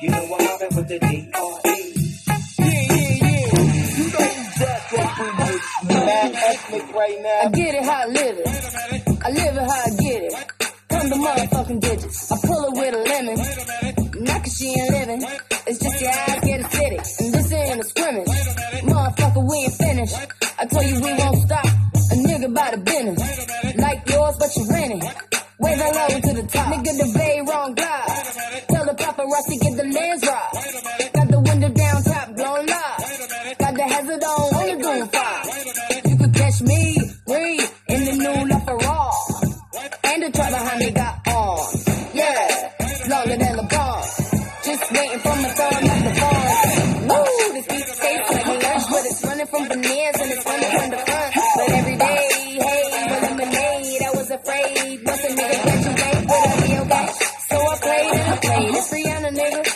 You know what happened with the D.R.E. Mad ethnic right now. I get it how I live it. I live it how I get it. Come the motherfucking digits. I pull it with a lemon. Not cause she ain't living. It's just your eyes get acidic. And this ain't a scrimmage. Motherfucker, we ain't finished. I tell you we won't stop. A nigga by the business. Like yours, but you renting. Wave that low to the top. Nigga, the bay wrong glide. Tell the paparazzi hands up. Got the window down, top blown up. Got the hazard on, only doing five. You could catch me, we, in the new La Ferrari. And the truck behind me got on, Yeah, longer than LeBron. Just waiting for my time at the bar. Woo, this beat tastes like lunch, but it's running from veneers and it's running from the front. But every day, hey, but lemonade, I was afraid. Nothing nigga catch you, game, would I be okay? So I played and I played. It's Rihanna, nigga.